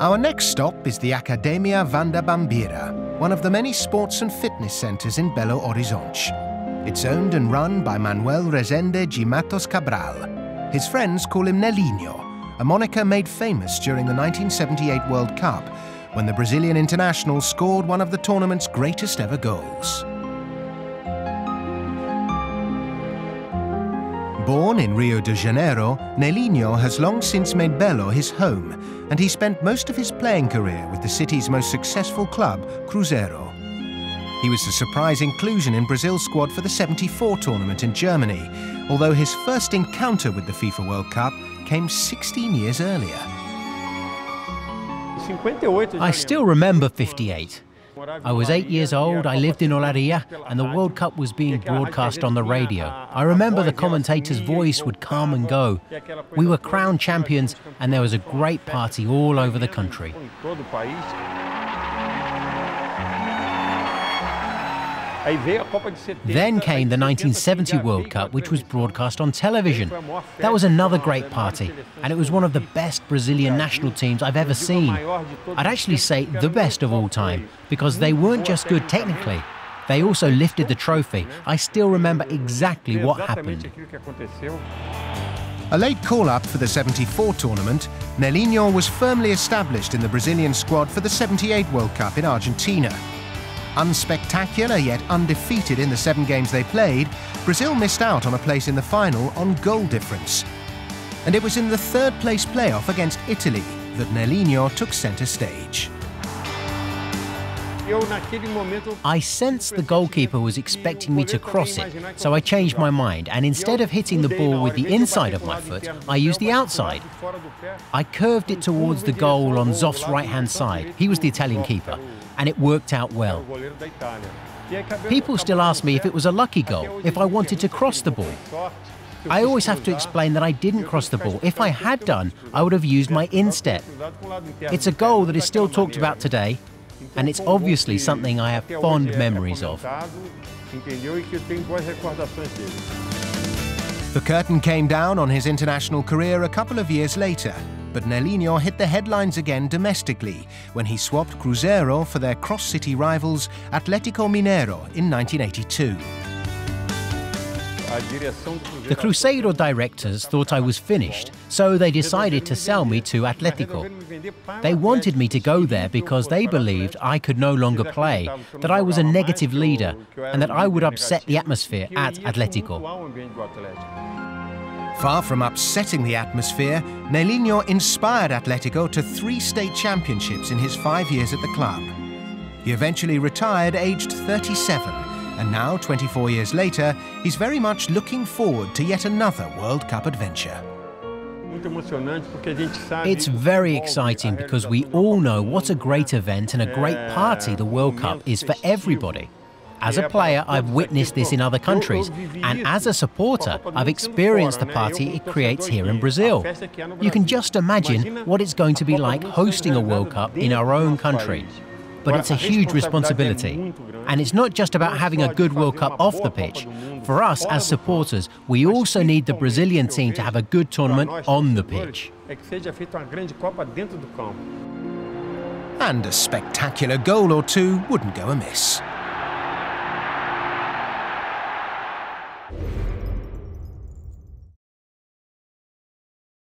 Our next stop is the Academia Vanda Bambira, one of the many sports and fitness centres in Belo Horizonte. It's owned and run by Manoel Rezende de Mattos Cabral. His friends call him Nelinho, a moniker made famous during the 1978 World Cup when the Brazilian international scored one of the tournament's greatest ever goals. Born in Rio de Janeiro, Nelinho has long since made Belo his home, and he spent most of his playing career with the city's most successful club, Cruzeiro. He was a surprise inclusion in Brazil's squad for the 74 tournament in Germany, although his first encounter with the FIFA World Cup came 16 years earlier. I still remember 58. I was eight years old, I lived in Olaria, and the World Cup was being broadcast on the radio. I remember the commentator's voice would come and go. We were crowned champions, and there was a great party all over the country. Then came the 1970 World Cup, which was broadcast on television. That was another great party, and it was one of the best Brazilian national teams I've ever seen. I'd actually say the best of all time, because they weren't just good technically, they also lifted the trophy. I still remember exactly what happened. A late call-up for the 74 tournament, Nelinho was firmly established in the Brazilian squad for the 78 World Cup in Argentina. Unspectacular yet undefeated in the seven games they played, Brazil missed out on a place in the final on goal difference. And it was in the third place playoff against Italy that Nelinho took centre stage. I sensed the goalkeeper was expecting me to cross it, so I changed my mind, and instead of hitting the ball with the inside of my foot, I used the outside. I curved it towards the goal on Zoff's right-hand side. He was the Italian keeper, and it worked out well. People still ask me if it was a lucky goal, if I wanted to cross the ball. I always have to explain that I didn't cross the ball. If I had done, I would have used my instep. It's a goal that is still talked about today, and it's obviously something I have fond memories of. The curtain came down on his international career a couple of years later, but Nelinho hit the headlines again domestically when he swapped Cruzeiro for their cross-city rivals Atlético Mineiro in 1982. The Cruzeiro directors thought I was finished, so they decided to sell me to Atletico. They wanted me to go there because they believed I could no longer play, that I was a negative leader, and that I would upset the atmosphere at Atletico. Far from upsetting the atmosphere, Nelinho inspired Atletico to three state championships in his five years at the club. He eventually retired aged 37 and now, 24 years later, he's very much looking forward to yet another World Cup adventure. It's very exciting because we all know what a great event and a great party the World Cup is for everybody. As a player, I've witnessed this in other countries, and as a supporter, I've experienced the party it creates here in Brazil. You can just imagine what it's going to be like hosting a World Cup in our own country but it's a huge responsibility. And it's not just about having a good World Cup off the pitch. For us as supporters, we also need the Brazilian team to have a good tournament on the pitch. And a spectacular goal or two wouldn't go amiss.